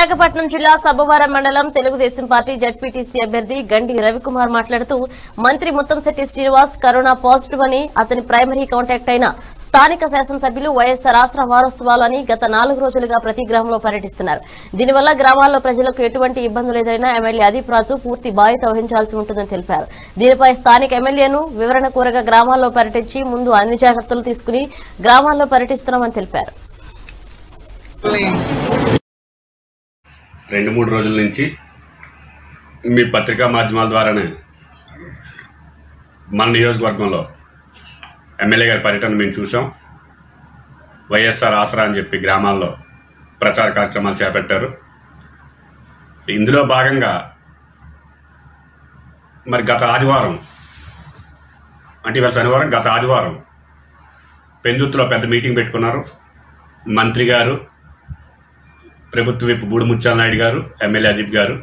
విశాఖపట్నం జిల్లా సబ్బవరం మండలం Telugu Desam party ZPTC అభ్యర్థి గండి రవికుమార్ మాట్లాడుతూ మంత్రి ముత్తంశెట్టి శ్రీనివాస్ కరోనా పాజిటివ్ అని అతని ప్రైమరీ కాంటాక్ట్ అయిన స్థానిక శాసనసభ్యులు వైఎస్ఆర్ ఆసరా వారోత్సవాలని గత నాలుగు రోజులుగా ప్రతి గ్రామంలో పర్యటిస్తున్నారు. దీనివల్ల గ్రామాల్లో ప్రజలకు ఎటువంటి ఇబ్బందులు ఎదురైనా ఎమ్మెల్యే అదీప్ రాజు పూర్తి బాధ్యత వహించాల్సి ఉంటుందని తెలిపారు. దీనిపై స్థానిక ఎమ్మెల్యేను వివరణ కోరగా గ్రామాల్లో పర్యటించి ముందు అన్ని జాగ్రత్తలు తీసుకుని గ్రామాల్లో పర్యటిస్తున్నామని తెలిపారు. రెండు మూడు రోజుల నుంచి మీ పత్రికా మాధ్యమాల ద్వారానే మన నియోజకవర్గంలో ఎమ్మెల్యే గారి పర్యటన మేము చూసాం వైఎస్ఆర్ ఆసరా అని చెప్పి గ్రామాల్లో ప్రచార కార్యక్రమాలు చేపట్టారు. ఇందులో భాగంగా మరి గత ఆదివారం అంటే ఇవాళ శనివారం గత ఆదివారం పెందుత్తులో పెద్ద మీటింగ్ పెట్టుకున్నారు. మంత్రి గారు ప్రభుత్వ విప్ బూడిముత్యాల నాయుడు గారు ఎమ్మెల్యే అజిత్ గారు.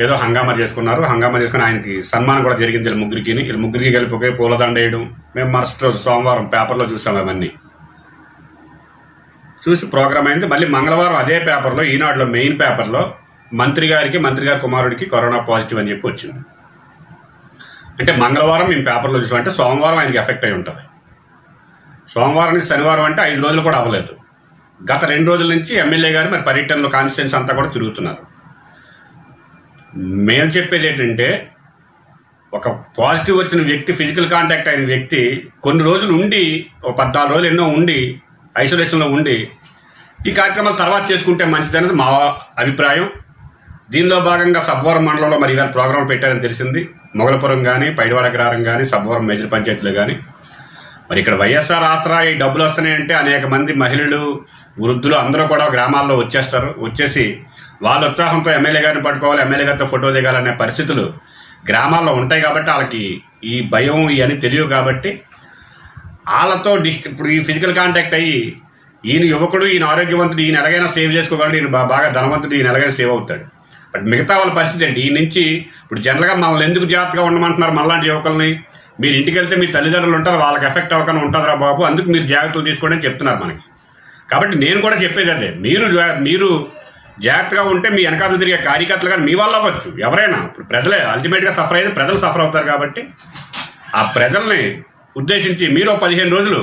ఏదో హంగామా చేసుకున్నారు. హంగామా చేసుకుని ఆయనకి సన్మానం కూడా జరిగింది వీళ్ళ ముగ్గురికి. వీళ్ళ ముగ్గురికి కలిపి ఒకే పూలదండ వేయడం. మేము మరుసటి రోజు సోమవారం పేపర్లో చూసాం అవన్నీ. చూసి ప్రోగ్రామ్ అయింది. మళ్ళీ మంగళవారం అదే పేపర్లో ఈనాడులో మెయిన్ పేపర్లో మంత్రి గారికి మంత్రి గారి కుమారుడికి కరోనా పాజిటివ్ అని చెప్పి వచ్చింది. అంటే మంగళవారం మేము పేపర్లో చూసాం అంటే సోమవారం ఆయనకి ఎఫెక్ట్ అయి ఉంటుంది. సోమవారం నుంచి శనివారం అంటే ఐదు రోజులు కూడా అవ్వలేదు. గత రెండు రోజుల నుంచి ఎమ్మెల్యే గారు మరి పర్యటనలో కాన్స్టిట్యున్సీ అంతా కూడా తిరుగుతున్నారు. మేము చెప్పేది ఏంటంటే ఒక పాజిటివ్ వచ్చిన వ్యక్తి ఫిజికల్ కాంటాక్ట్ అయిన వ్యక్తి కొన్ని రోజులు ఉండి ఒక పద్నాలుగు రోజులు ఎన్నో ఉండి ఐసోలేషన్లో ఉండి ఈ కార్యక్రమాలు తర్వాత చేసుకుంటే మంచిదనేది మా అభిప్రాయం. దీనిలో భాగంగా సబ్వరం మండలంలో మరి ఇవాళ ప్రోగ్రాం పెట్టారని తెలిసింది. మొగలపురం కానీ పైడివాడ గ్రారం కానీ సబ్వరం మేజర్ పంచాయతీలు కానీ మరి ఇక్కడ వైఎస్ఆర్ ఆసరా ఈ డబ్బులు వస్తున్నాయంటే అనేక మంది మహిళలు వృద్ధులు అందరూ కూడా గ్రామాల్లో వచ్చేస్తారు. వచ్చేసి వాళ్ళ ఉత్సాహంతో ఎమ్మెల్యే గారిని పట్టుకోవాలి ఎమ్మెల్యే గారితో ఫోటో దిగాలనే పరిస్థితులు గ్రామాల్లో ఉంటాయి కాబట్టి వాళ్ళకి ఈ భయం ఇవన్నీ తెలియవు కాబట్టి వాళ్ళతో డిస్ట్ ఇప్పుడు ఈ ఫిజికల్ కాంటాక్ట్ అయ్యి ఈయన యువకుడు ఈయన ఆరోగ్యవంతుడు ఈయన ఎలాగైనా సేవ్ చేసుకోగలడు ఈయన బాగా ధనవంతుడు ఈయన ఎలాగైనా సేవ్ అవుతాడు. బట్ మిగతా వాళ్ళ పరిస్థితి ఏంటి? ఈ నుంచి ఇప్పుడు జనరల్గా మనల్ని ఎందుకు జాగ్రత్తగా ఉండమంటున్నారు మళ్ళాంటి యువకుల్ని? మీరు ఇంటికి వెళ్తే మీ తల్లిదండ్రులు ఉంటారు వాళ్ళకి ఎఫెక్ట్ అవ్వకుండా ఉంటుందిరా బాబు అందుకు మీరు జాగ్రత్తలు తీసుకోండి అని చెప్తున్నారు మనకి. కాబట్టి నేను కూడా చెప్పేది అదే మీరు జా- మీరు జాగ్రత్తగా ఉంటే మీ వెనకాతలు తిరిగే కార్యకర్తలు కానీ మీ వల్ల అవ్వచ్చు ఎవరైనా. ఇప్పుడు ప్రజలే అల్టిమేట్గా సఫర్ అయితే ప్రజలు సఫర్ అవుతారు కాబట్టి ఆ ప్రజల్ని ఉద్దేశించి మీరు పదిహేను రోజులు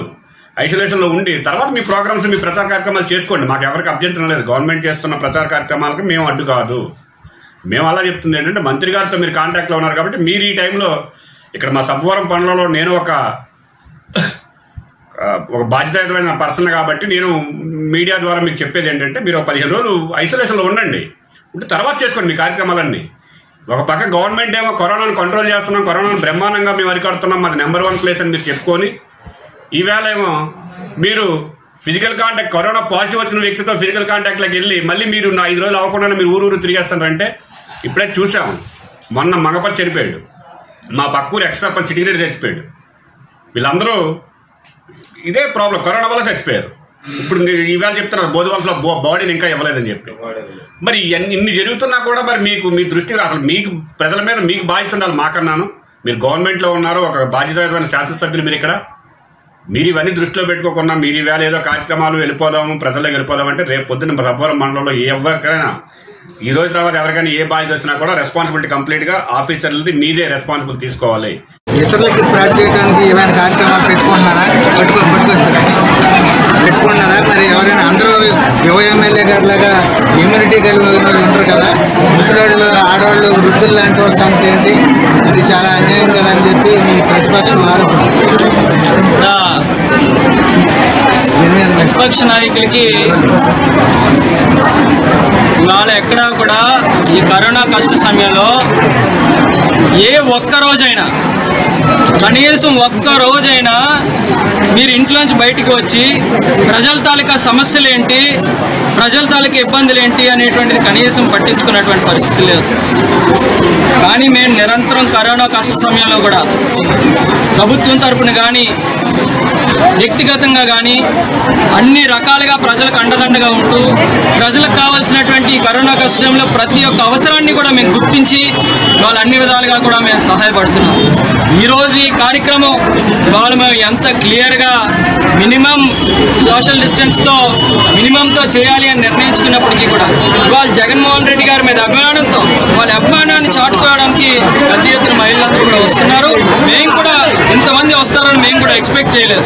ఐసోలేషన్లో ఉండి తర్వాత మీ ప్రోగ్రామ్స్ మీ ప్రచార కార్యక్రమాలు చేసుకోండి. మాకు ఎవరికి అభ్యంతరం లేదు. గవర్నమెంట్ చేస్తున్న ప్రచార కార్యక్రమాలకు మేము అడ్డు కాదు మేము అలా చెప్తుంది ఏంటంటే మంత్రి గారితో మీరు కాంటాక్ట్లో ఉన్నారు కాబట్టి మీరు ఈ టైంలో ఇక్కడ మా సబ్వరం పనులలో నేను ఒక ఒక బాధ్యతాయుతమైన పర్సన్ కాబట్టి నేను మీడియా ద్వారా మీకు చెప్పేది ఏంటంటే మీరు ఒక పదిహేను రోజులు ఐసోలేషన్లో ఉండండి. ఉంటే తర్వాత చేసుకోండి మీ కార్యక్రమాలన్నీ. ఒక పక్క గవర్నమెంట్ ఏమో కరోనాను కంట్రోల్ చేస్తున్నాం కరోనాను బ్రహ్మాండంగా మేము అరికడుతున్నాం మాది నెంబర్ వన్ ప్లేస్ అని మీరు చెప్పుకొని ఈవేళ ఏమో మీరు ఫిజికల్ కాంటాక్ట్ కరోనా పాజిటివ్ వచ్చిన వ్యక్తితో ఫిజికల్ కాంటాక్ట్లోకి వెళ్ళి మళ్ళీ మీరు నా ఐదు రోజులు అవ్వకుండానే మీరు ఊరు ఊరు తిరిగేస్తారంటే ఇప్పుడే చూసాము మొన్న మగపతి చనిపోయాడు. మా పక్కూరు ఎక్స్ సర్పంచ్ చిటిగిరెడ్డి చచ్చిపోయాడు. వీళ్ళందరూ ఇదే ప్రాబ్లం కరోనా వల్ల చచ్చిపోయారు. ఇప్పుడు మీరు ఈవేళ చెప్తున్నారు బోధవలసలో బో బాడీని ఇంకా ఇవ్వలేదని చెప్పి. మరి ఇన్ని జరుగుతున్నా కూడా మరి మీకు మీ దృష్టికి అసలు మీకు ప్రజల మీద మీకు బాధ్యత ఉండాలి మాకన్నాను. మీరు గవర్నమెంట్లో ఉన్నారు ఒక బాధ్యతయుతమైన శాసనసభ్యులు మీరు ఇక్కడ. మీరు ఇవన్నీ దృష్టిలో పెట్టుకోకుండా మీరు ఈవేళ ఏదో కార్యక్రమాలు వెళ్ళిపోదాము ప్రజలకు వెళ్ళిపోదాం అంటే రేపు పొద్దున్న రబ్బవరం మండలంలో ఏ ఎవరికైనా ఈ రోజు తర్వాత ఎవరికైనా ఏ బాధ్యత వచ్చినా కూడా రెస్పాన్సిబిలిటీ కంప్లీట్గా ఆఫీసర్లది మీదే రెస్పాన్సిబిలిటీ తీసుకోవాలి. ఇతరులకి స్ప్రెడ్ చేయడానికి ఇలాంటి కార్యక్రమాలు పెట్టుకుంటున్నారా? పెట్టుకో పెట్టుకోవచ్చురా పెట్టుకుంటున్నారా? మరి ఎవరైనా అందరూ యువ ఎమ్మెల్యే గారి లాగా ఇమ్యూనిటీ వాళ్ళు ఉంటారు కదా? ముసలోళ్ళు ఆడవాళ్ళు వృద్ధులు లాంటి వాళ్ళ సంగతి ఏంటి? ఇది చాలా అన్యాయం కదా అని చెప్పి మీ ప్రతిపక్షం ఆరోపణ. విపక్ష నాయకులకి ఇవాళ ఎక్కడా కూడా ఈ కరోనా కష్ట సమయంలో ఏ ఒక్క రోజైనా కనీసం ఒక్క రోజైనా మీరు ఇంట్లోంచి బయటికి వచ్చి ప్రజల తాలూకా సమస్యలు ఏంటి ప్రజల తాలూకా ఇబ్బందులు ఏంటి అనేటువంటిది కనీసం పట్టించుకున్నటువంటి పరిస్థితి లేదు. కానీ మేము నిరంతరం కరోనా కష్ట సమయంలో కూడా ప్రభుత్వం తరపున కానీ వ్యక్తిగతంగా కానీ అన్ని రకాలుగా ప్రజలకు అండదండగా ఉంటూ ప్రజలకు కావాల్సినటువంటి కరోనా కష్టంలో ప్రతి ఒక్క అవసరాన్ని కూడా మేము గుర్తించి వాళ్ళ అన్ని విధాలుగా కూడా మేము సహాయపడుతున్నాం. ఈరోజు ఈ కార్యక్రమం వాళ్ళు మేము ఎంత క్లియర్గా మినిమం సోషల్ డిస్టెన్స్తో మినిమంతో చేయాలి అని నిర్ణయించుకున్నప్పటికీ కూడా వాళ్ళు జగన్మోహన్ రెడ్డి గారి మీద అభిమానంతో వాళ్ళ అభిమానాన్ని చాటుకోవడానికి పెద్ద ఎత్తున మహిళలందరూ కూడా వస్తున్నారు. మేము కూడా ఎంతమంది వస్తారని మేము కూడా ఎక్స్పెక్ట్ చేయలేదు.